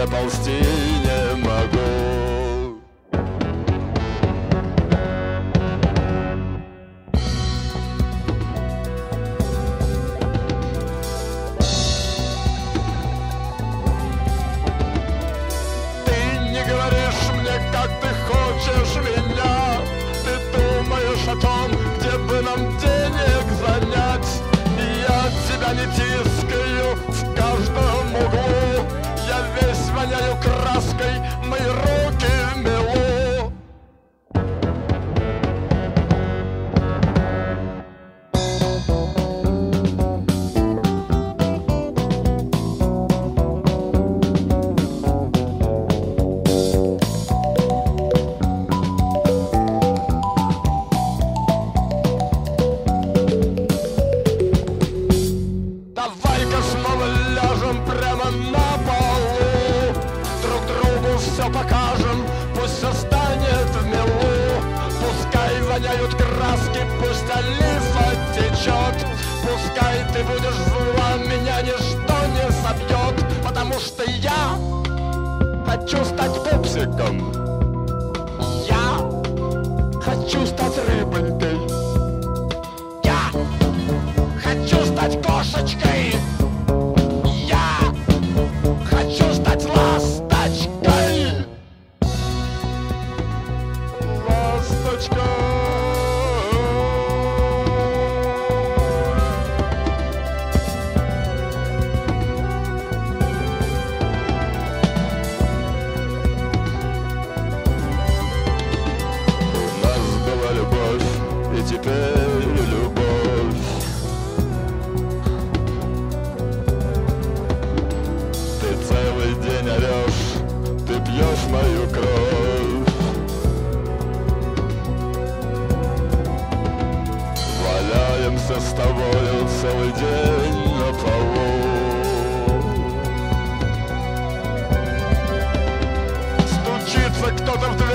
about steel Tá então estamos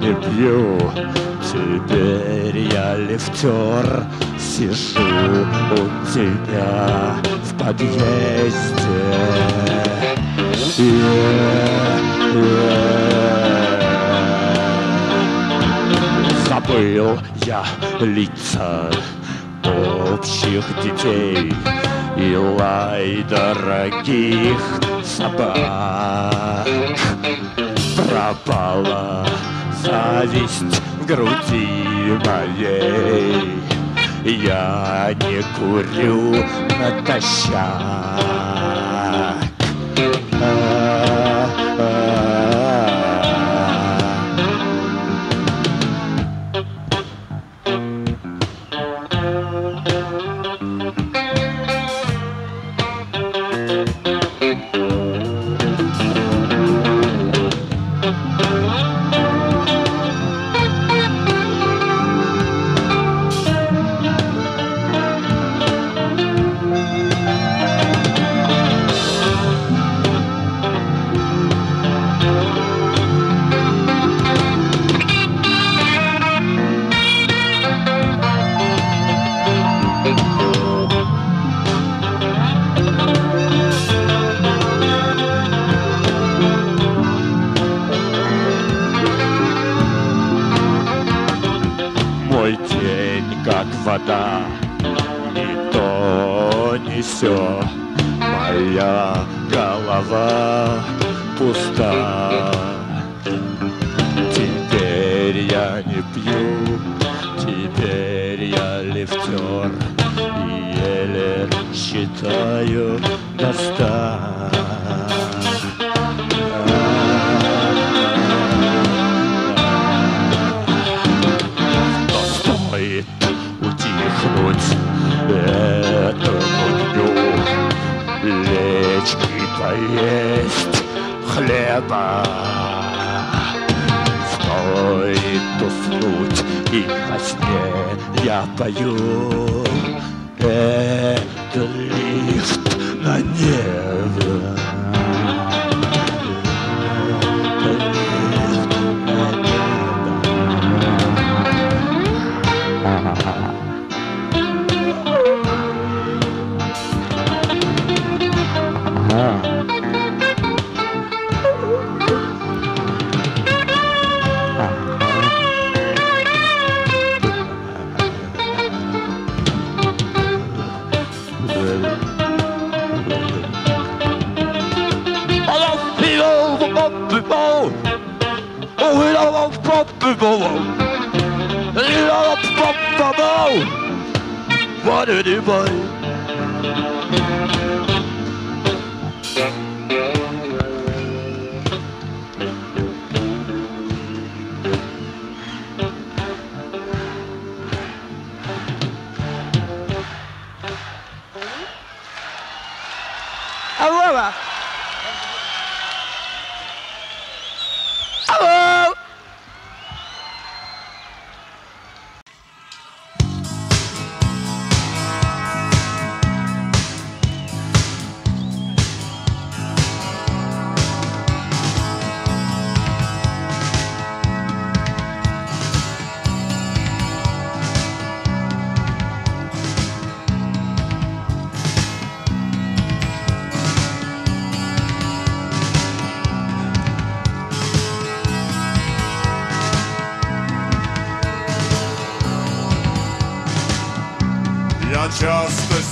не пью Теперь я лифтер Сижу у тебя в подъезде yeah, yeah. Забыл я лица общих детей и лай дорогих собак пропала зависть в груди моей. Я не курю натощак.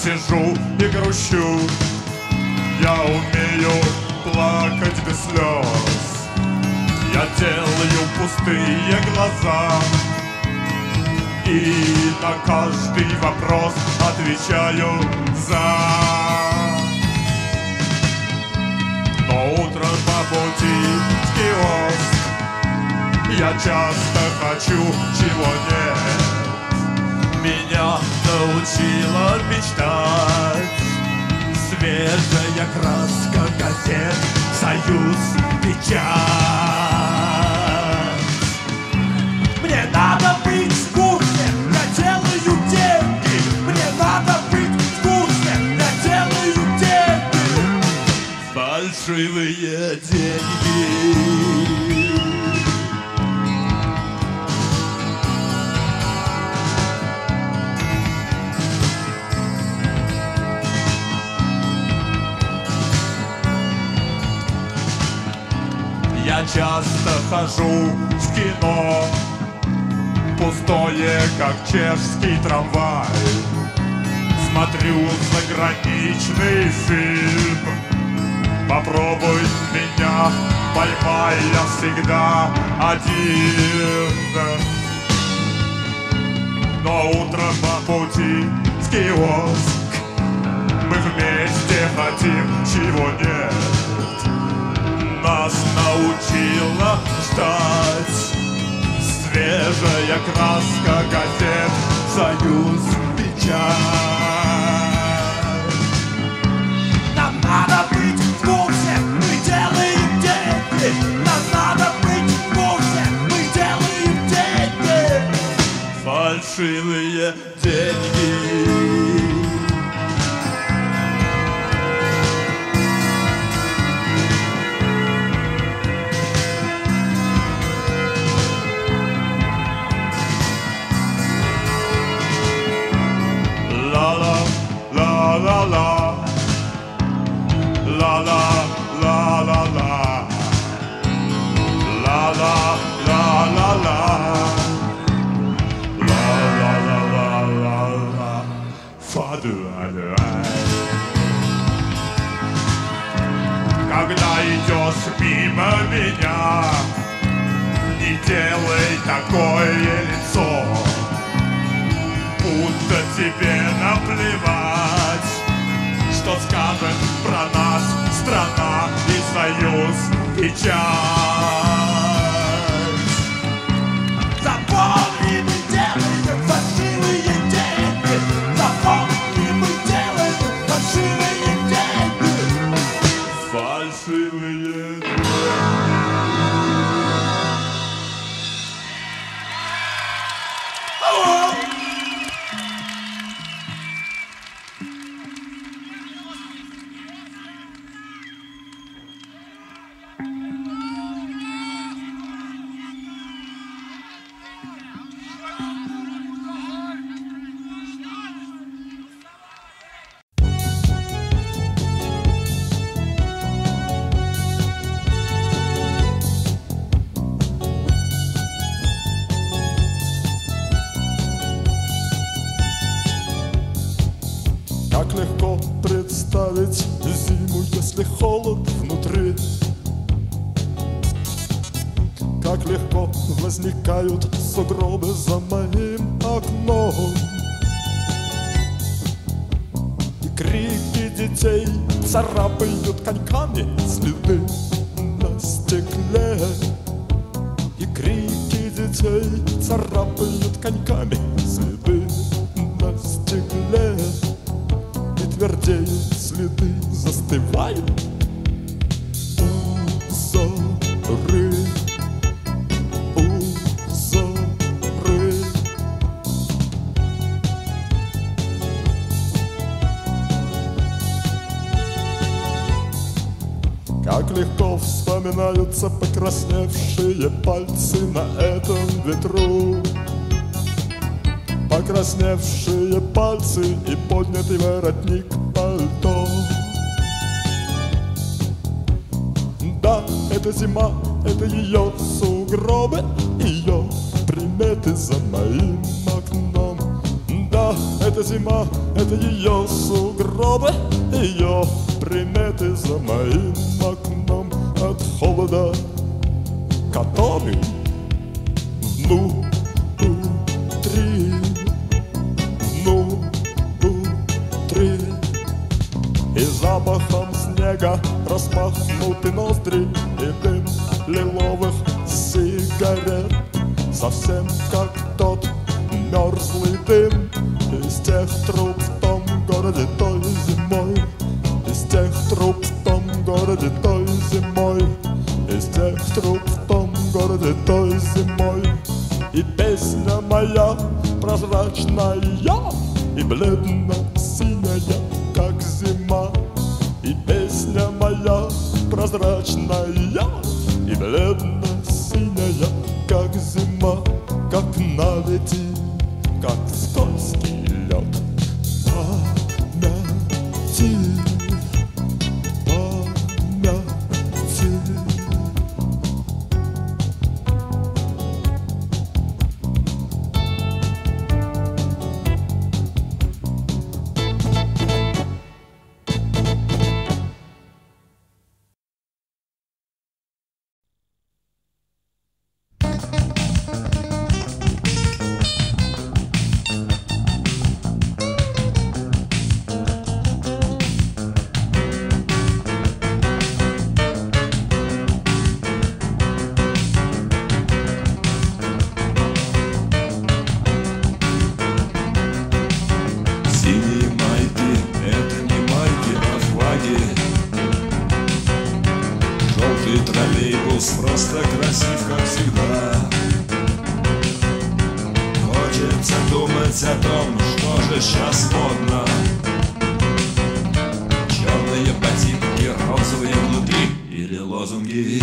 сижу и грущу. Я умею плакать без слез. Я делаю пустые глаза. И на каждый вопрос отвечаю за. Но утром по пути в киоск Я часто хочу, чего нет меня научила мечтать Свежая краска газет Союз, печать Мне надо быть в курсе, я делаю деньги. Мне надо быть в курсе, я делаю деньги. Фальшивые деньги часто хожу в кино. Пустое, как чешский трамвай. Смотрю заграничный фильм. Попробуй меня, поймай, я всегда один. Но утром по пути в киоск Мы вместе хотим, чего нет Нас научила ждать. Свежая краска газет Союз, печать следы, застывают у зоры, у зоры. Как легко вспоминаются покрасневшие пальцы на этом ветру. Покрасневшие пальцы и поднятый воротник что зима — это ее сугробы, ее приметы за моим окном. Да, это зима, это ее сугробы, ее приметы за моим окном. От холода, который внутри, внутри, и запахом снега ты ноздри и дым лиловых сигарет. Совсем как тот мерзлый дым Из тех труб в том городе той зимой. Из тех труб в том городе той зимой. Из тех труб в том городе той зимой. И песня моя прозрачная И бледно-синяя, прозрачная И бледно-синяя, троллейбус просто красив, как всегда. Хочется думать о том, что же сейчас модно. Черные ботинки, розовые внутри или лозунги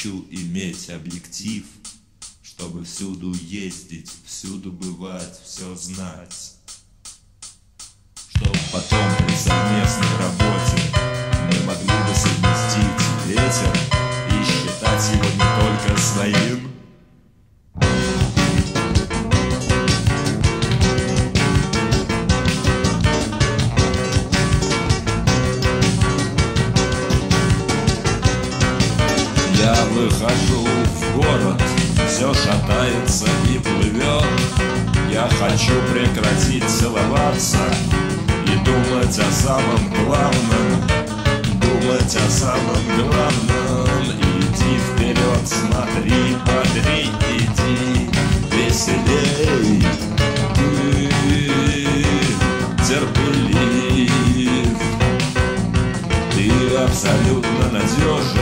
хочу иметь объектив Чтобы всюду ездить, всюду бывать, все знать. Чтоб потом при совместной работе хочу прекратить целоваться и думать о самом главном. Думать о самом главном. Иди вперед, смотри, бодрей, иди веселей. Ты терпелив. Ты абсолютно надежен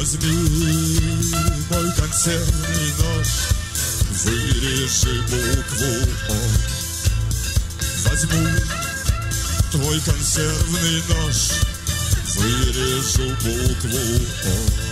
Возьми мой консервный нож, вырежи букву О. Возьму твой консервный нож, вырежу букву О.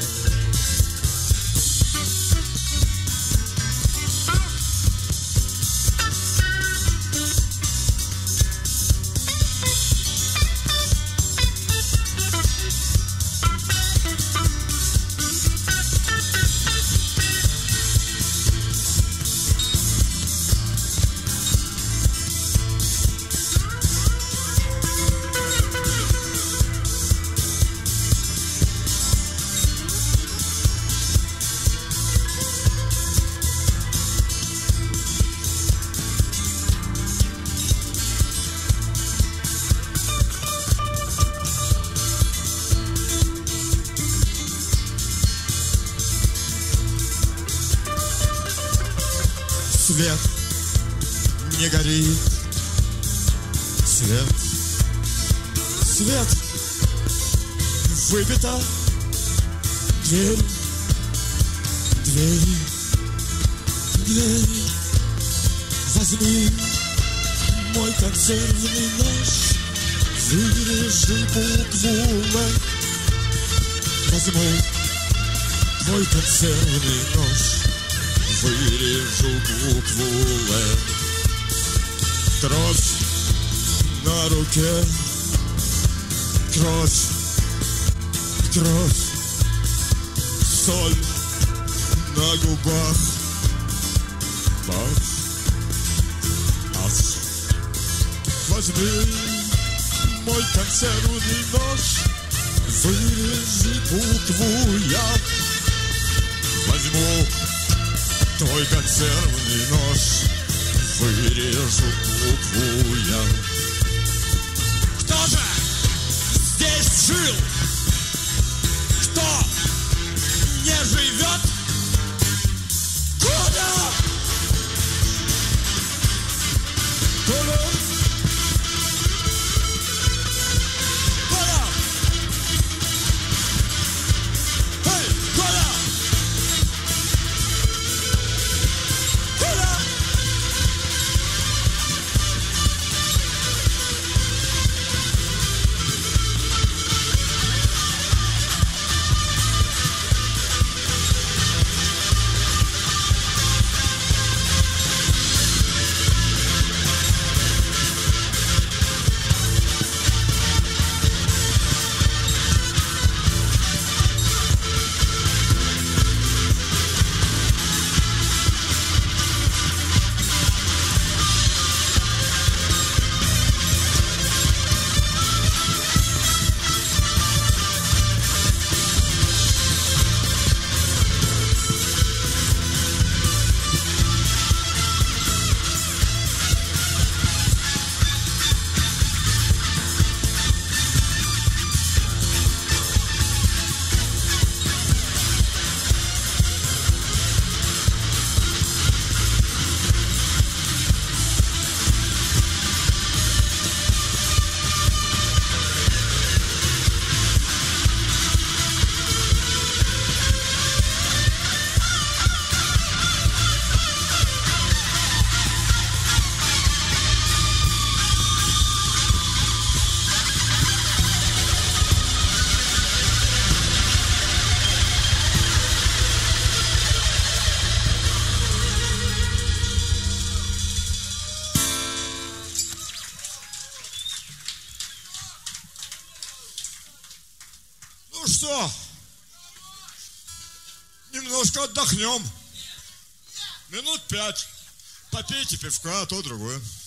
tipo, ele ficou, ah, tô.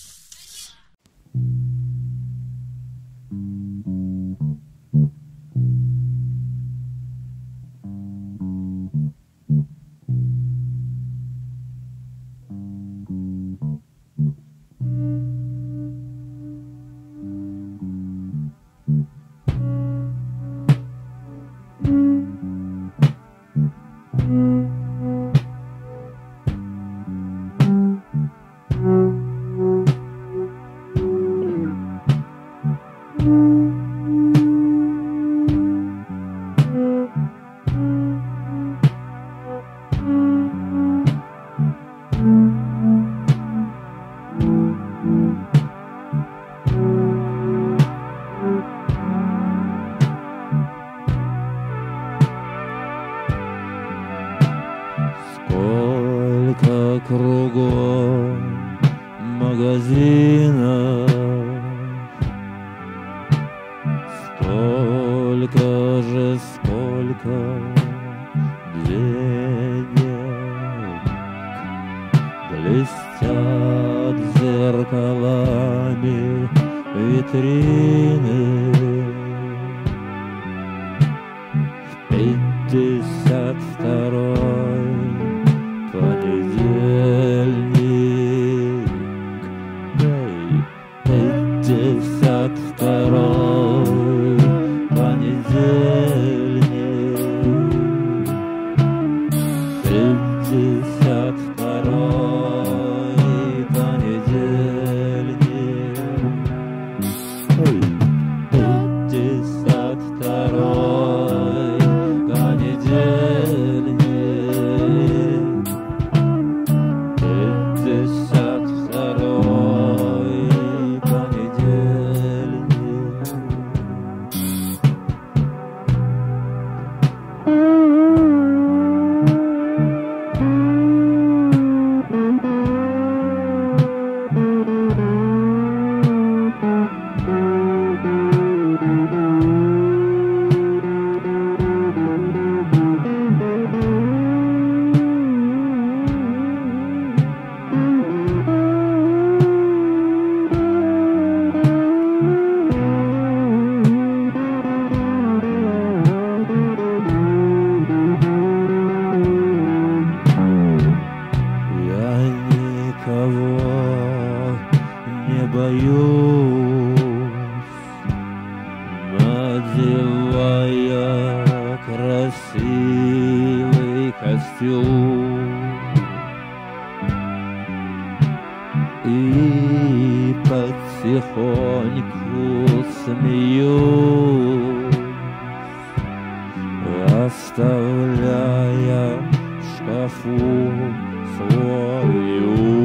И потихоньку смеюсь, оставляя в шкафу свою.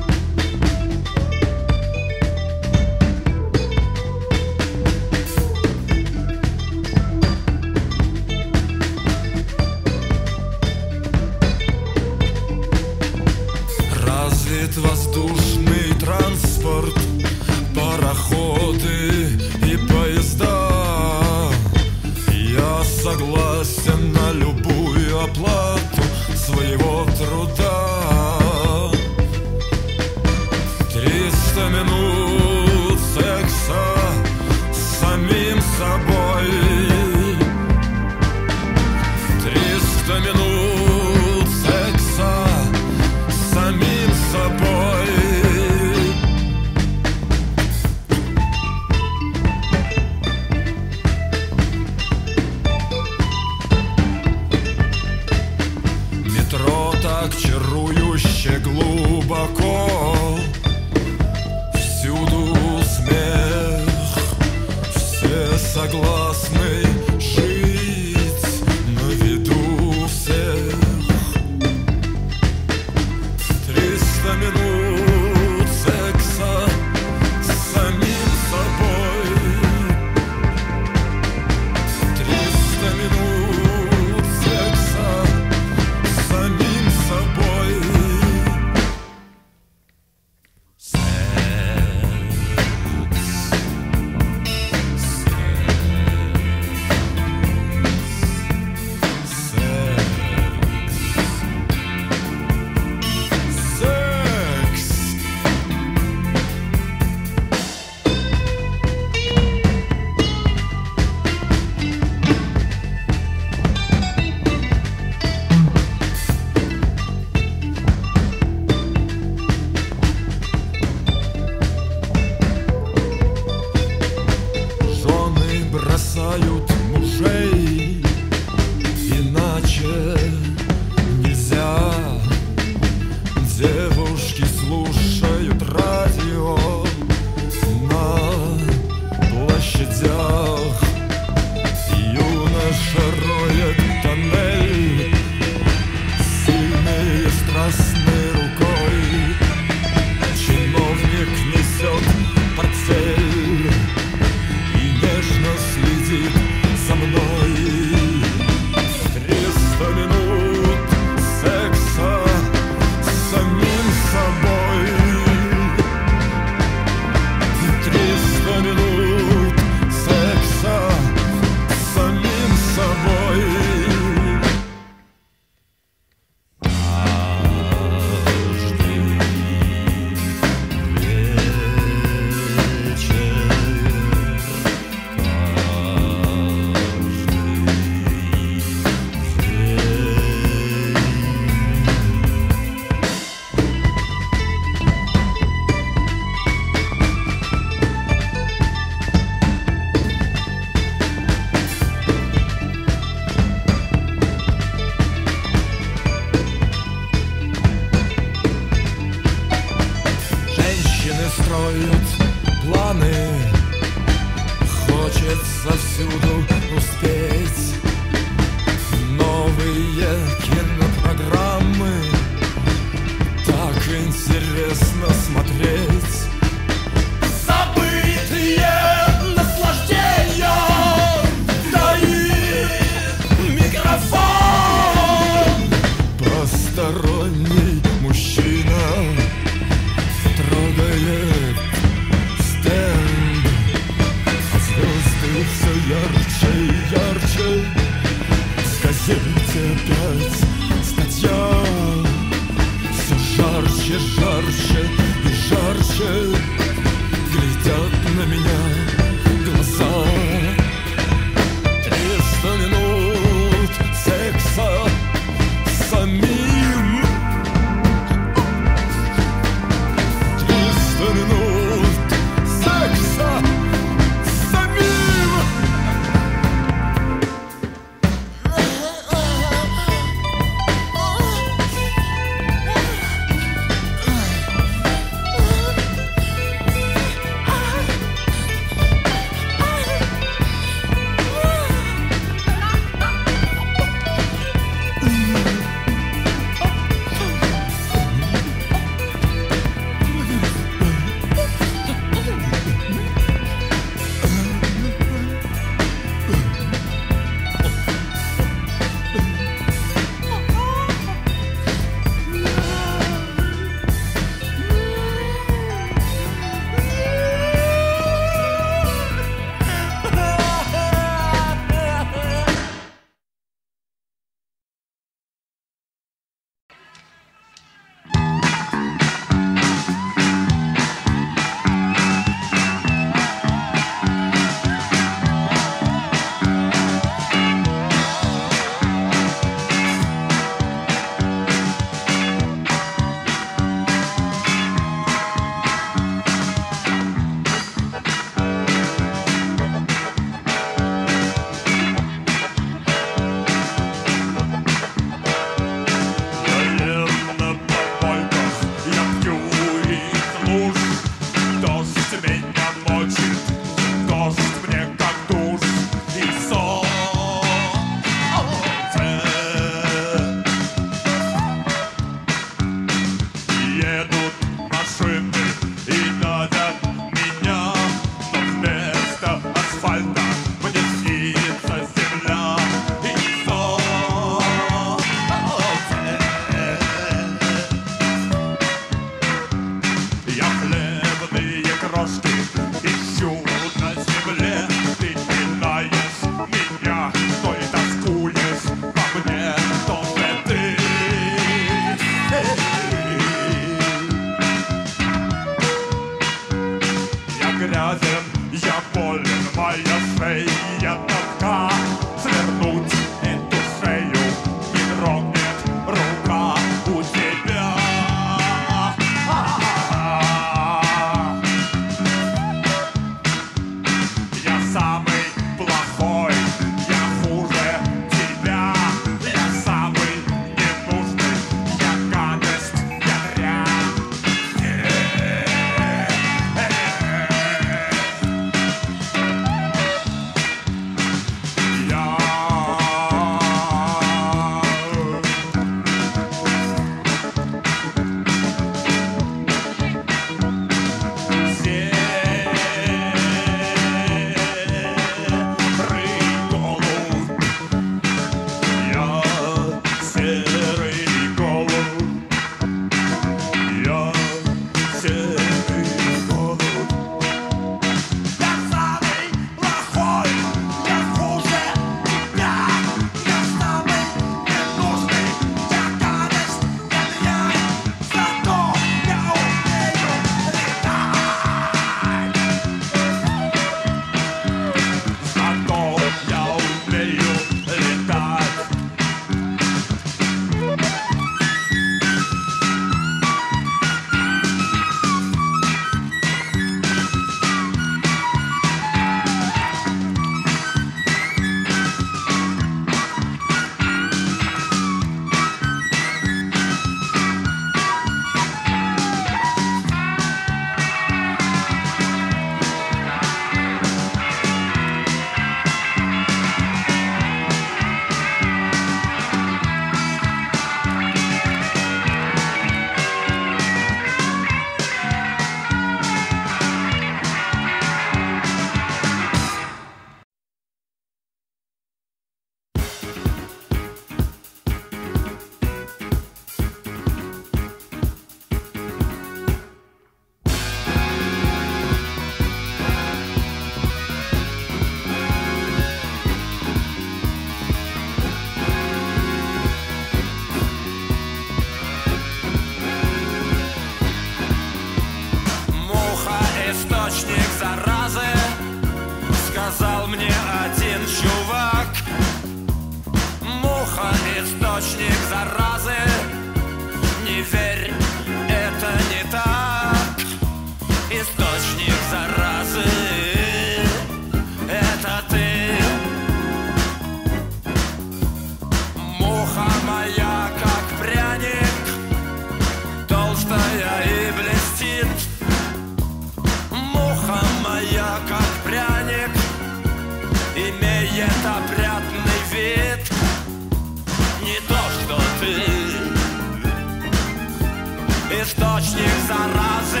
Источник заразы.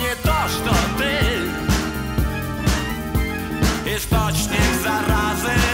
Не то, что ты. Источник заразы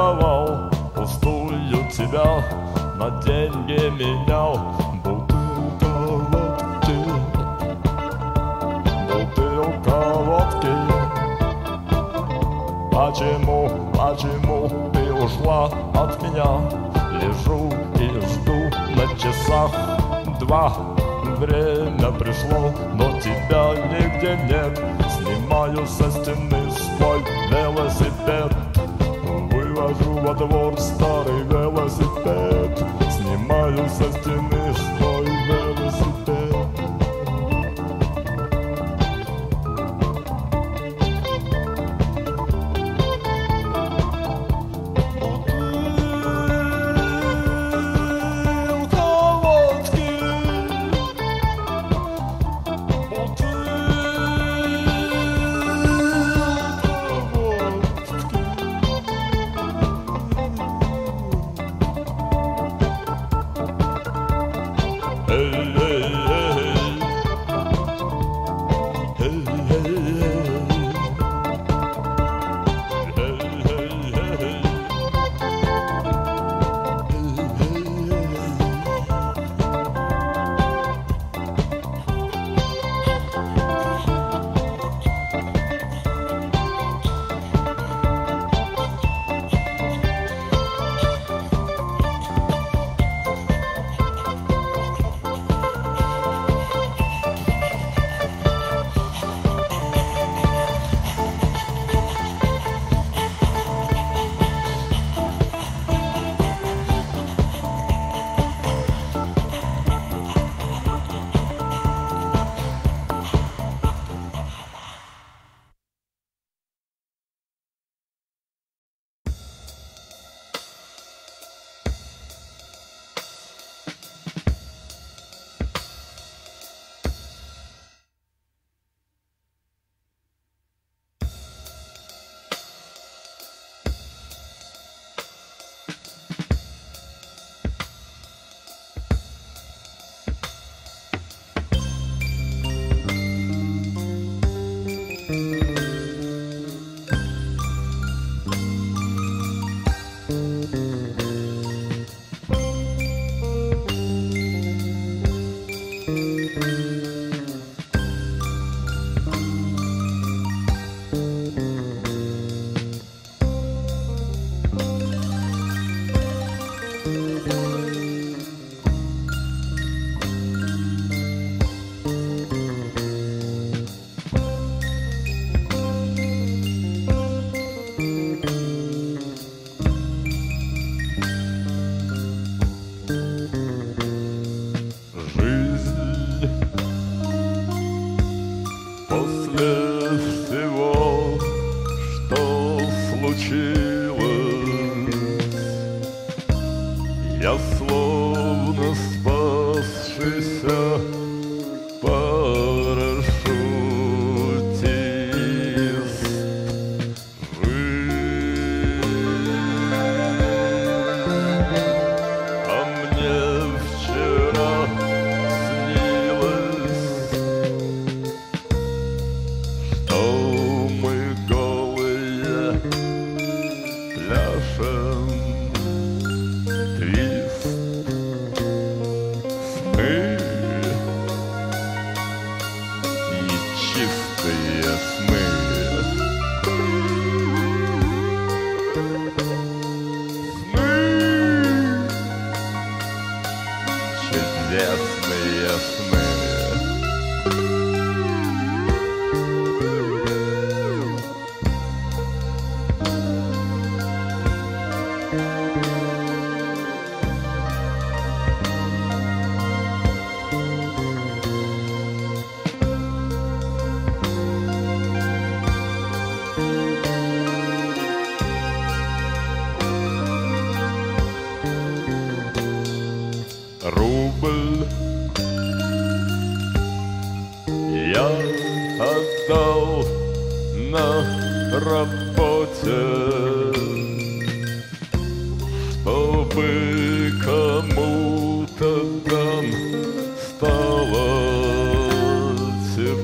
целовал, пустую тебя на деньги менял. Бутылка водки, бутылка водки. Почему, почему ты ушла от меня? Лежу и жду на часах два. Время пришло, но тебя нигде нет. Снимаю со стены свой велосипед. throughout the world.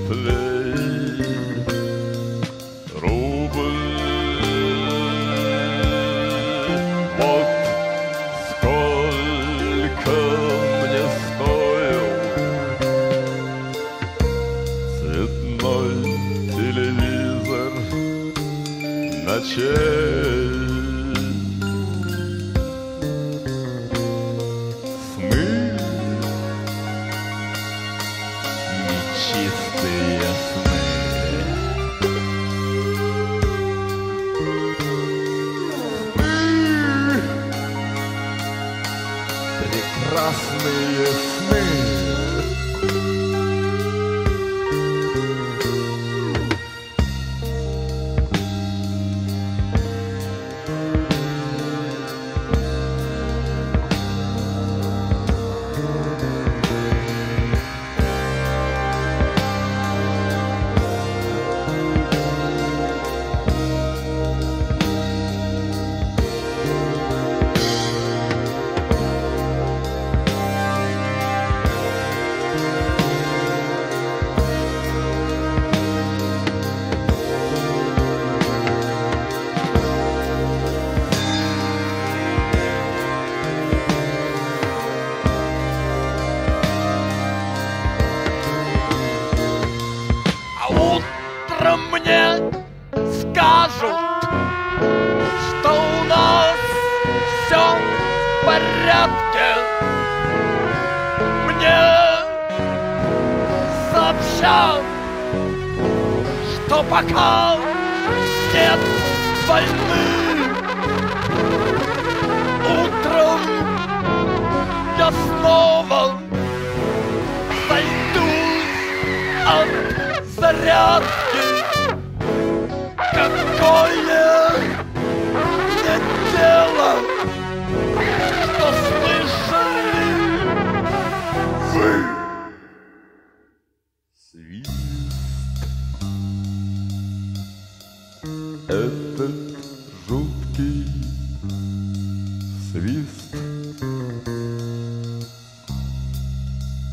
теплей. Рубль, вот сколько мне стоил цветной телевизор ночей.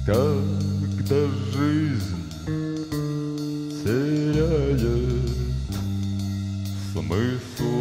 Когда жизнь теряет смысл.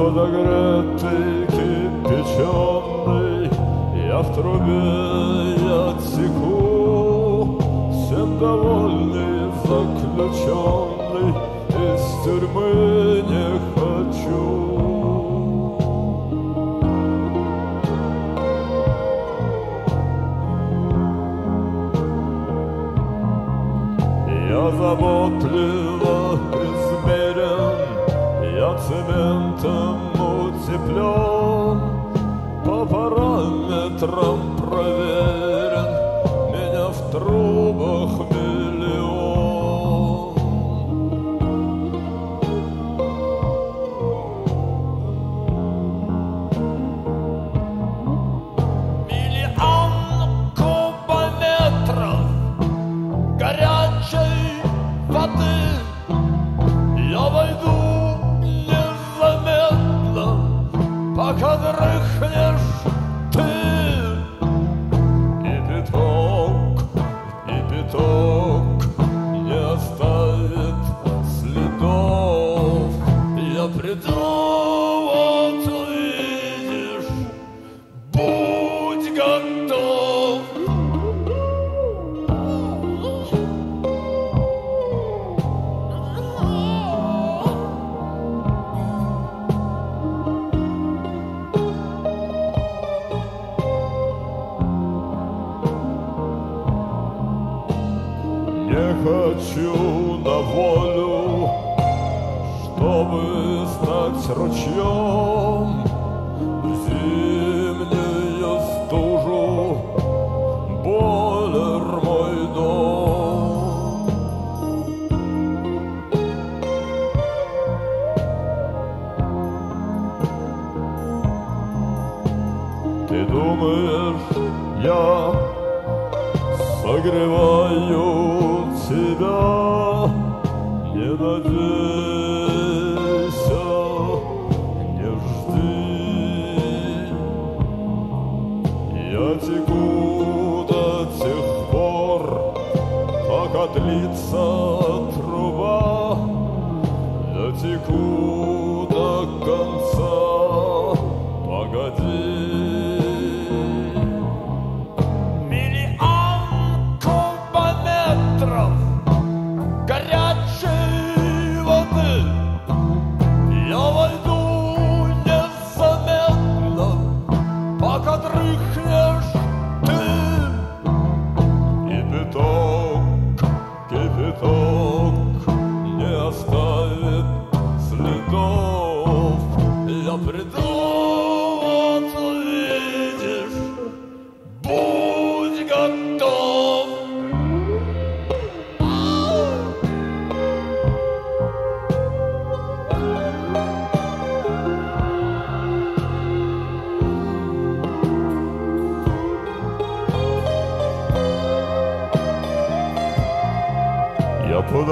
todo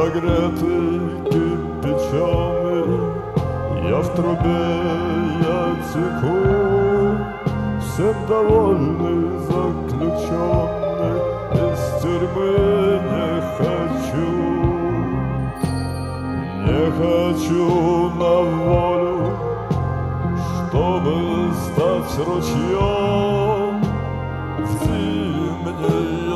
нагретий кипячами, я в трубе, я теку, всем довольный заключенный, из тюрьмы не хочу, не хочу на волю, чтобы стать ручьем в зимней